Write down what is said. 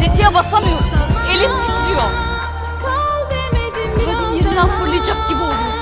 Tetiğe basamıyorsun. Elim titriyor. Kalbim yerinden fırlayacak gibi oluyor.